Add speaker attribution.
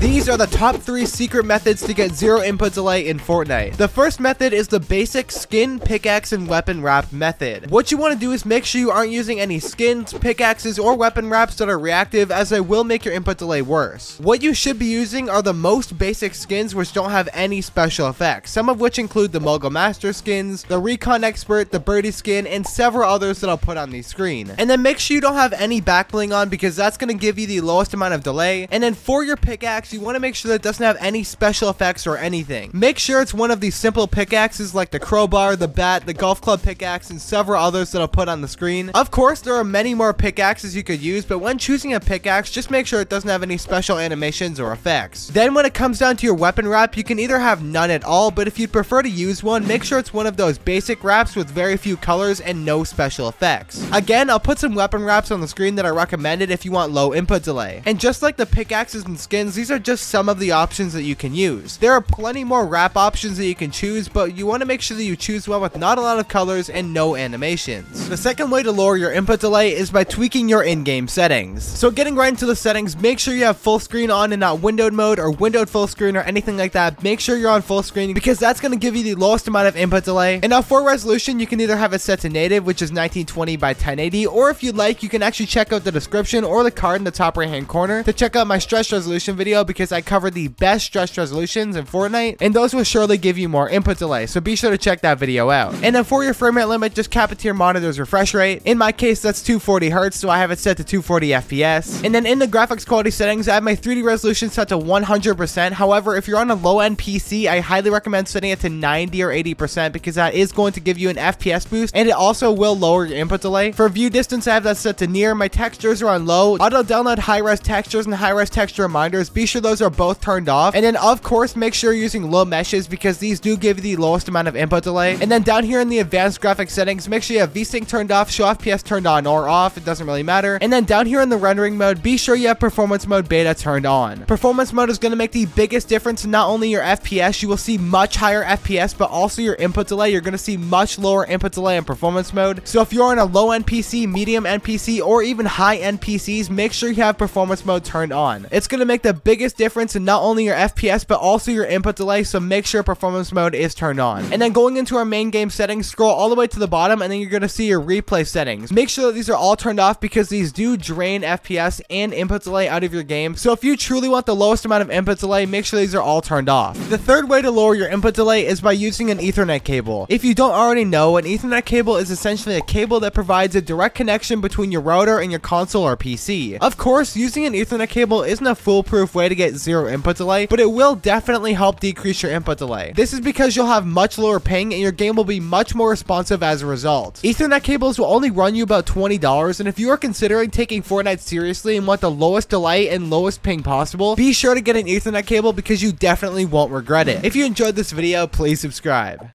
Speaker 1: These are the top three secret methods to get zero input delay in Fortnite. The first method is the basic skin, pickaxe, and weapon wrap method. What you want to do is make sure you aren't using any skins, pickaxes, or weapon wraps that are reactive as they will make your input delay worse. What you should be using are the most basic skins which don't have any special effects, some of which include the Mogul Master skins, the Recon Expert, the Birdie skin, and several others that I'll put on the screen. And then make sure you don't have any backbling on because that's going to give you the lowest amount of delay. And then for your pickaxe, you want to make sure that it doesn't have any special effects or anything. Make sure it's one of these simple pickaxes like the crowbar, the bat, the golf club pickaxe, and several others that I'll put on the screen. Of course, there are many more pickaxes you could use, but when choosing a pickaxe, just make sure it doesn't have any special animations or effects. Then when it comes down to your weapon wrap, you can either have none at all, but if you'd prefer to use one, make sure it's one of those basic wraps with very few colors and no special effects. Again, I'll put some weapon wraps on the screen that I recommended if you want low input delay. And just like the pickaxes and skins, these are just some of the options that you can use. There are plenty more wrap options that you can choose, but you want to make sure that you choose one with not a lot of colors and no animations. The second way to lower your input delay is by tweaking your in-game settings. So getting right into the settings, make sure you have full screen on and not windowed mode or windowed full screen or anything like that. Make sure you're on full screen because that's going to give you the lowest amount of input delay. And now for resolution, you can either have it set to native, which is 1920 by 1080, or if you'd like, you can actually check out the description or the card in the top right hand corner to check out my stretched resolution video because I covered the best stretched resolutions in Fortnite, and those will surely give you more input delay, so be sure to check that video out. And then for your frame rate limit, just cap it to your monitor's refresh rate. In my case, that's 240 Hz, so I have it set to 240 FPS. And then in the graphics quality settings, I have my 3D resolution set to 100%. However, if you're on a low-end PC, I highly recommend setting it to 90 or 80% because that is going to give you an FPS boost, and it also will lower your input delay. For view distance, I have that set to near. My textures are on low. Auto download high-res textures and high-res texture reminders. Be sure those are both turned off. And then, of course, make sure you're using low meshes because these do give you the lowest amount of input delay. And then down here in the advanced graphics settings, make sure you have VSync turned off, show FPS turned on or off. It doesn't really matter. And then down here in the rendering mode, be sure you have performance mode beta turned on. Performance mode is going to make the biggest difference not only your FPS, you will see much higher FPS, but also your input delay. You're going to see much lower input delay in performance mode. So if you're on a low-end PC, medium-end PC, or even high-end PCs, make sure you have performance mode turned on. It's going to make the biggest difference in not only your FPS, but also your input delay, so make sure performance mode is turned on. And then going into our main game settings, scroll all the way to the bottom, and then you're going to see your replay settings. Make sure that these are all turned off because these do drain FPS and input delay out of your game. So if you truly want the lowest amount of input delay, make sure these are all turned off. The third way to lower your input delay is by using an ethernet cable. If you don't already know, an ethernet cable is essentially a cable that provides a direct connection between your router and your console or PC. Of course, using an ethernet cable isn't a foolproof way to get zero input delay, but it will definitely help decrease your input delay. This is because you'll have much lower ping and your game will be much more responsive as a result. Ethernet cables will only run you about $20 and if you are considering taking Fortnite seriously and want the lowest delay and lowest ping possible, be sure to get an ethernet cable because you definitely won't regret it. If you enjoyed this video, please subscribe.